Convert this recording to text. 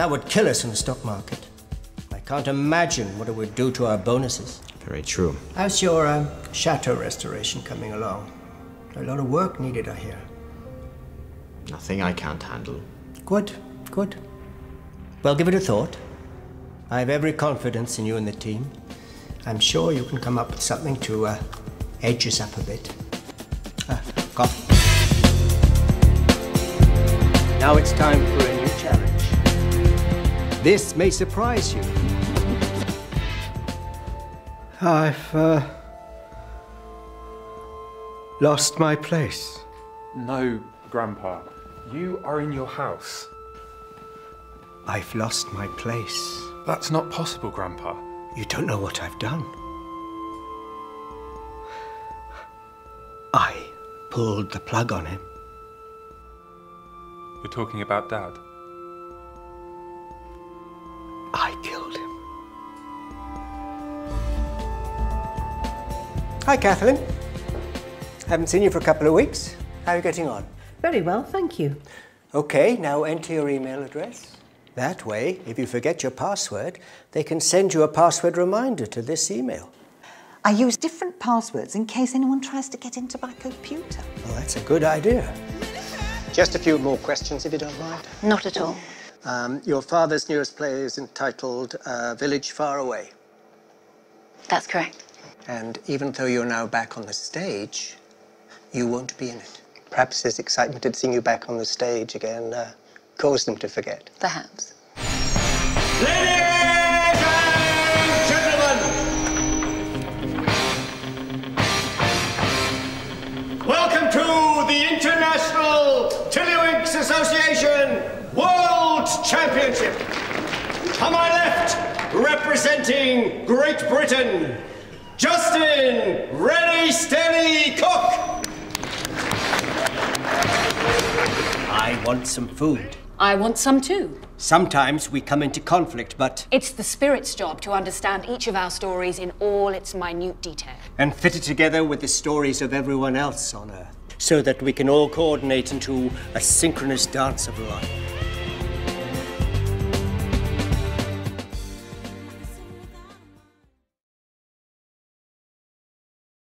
That would kill us in the stock market. I can't imagine what it would do to our bonuses. Very true. How's your um, chateau restoration coming along? A lot of work needed, I hear. Nothing I can't handle. Good, good. Well, give it a thought. I have every confidence in you and the team. I'm sure you can come up with something to uh, edge us up a bit. Ah, coffee. Now it's time for a new challenge. This may surprise you. I've uh, lost my place. No, Grandpa. You are in your house. I've lost my place. That's not possible, Grandpa. You don't know what I've done. I pulled the plug on him. You're talking about Dad. Hi, Kathleen. Haven't seen you for a couple of weeks. How are you getting on? Very well, thank you. Okay, now enter your email address. That way, if you forget your password, they can send you a password reminder to this email. I use different passwords in case anyone tries to get into my computer. Well, that's a good idea. Just a few more questions, if you don't mind. Not at all. Um, your father's newest play is entitled uh, Village Far Away. That's correct. And even though you're now back on the stage, you won't be in it. Perhaps his excitement at seeing you back on the stage again uh, caused him to forget. Perhaps. Ladies and gentlemen, welcome to the International Tiddlywinks Association World Championship. On my left, representing Great Britain, Justin Ready Steady Cook. I want some food. I want some too. Sometimes we come into conflict, but It's the spirit's job to understand each of our stories in all its minute detail. and fit it together with the stories of everyone else on Earth, so that we can all coordinate into a synchronous dance of life.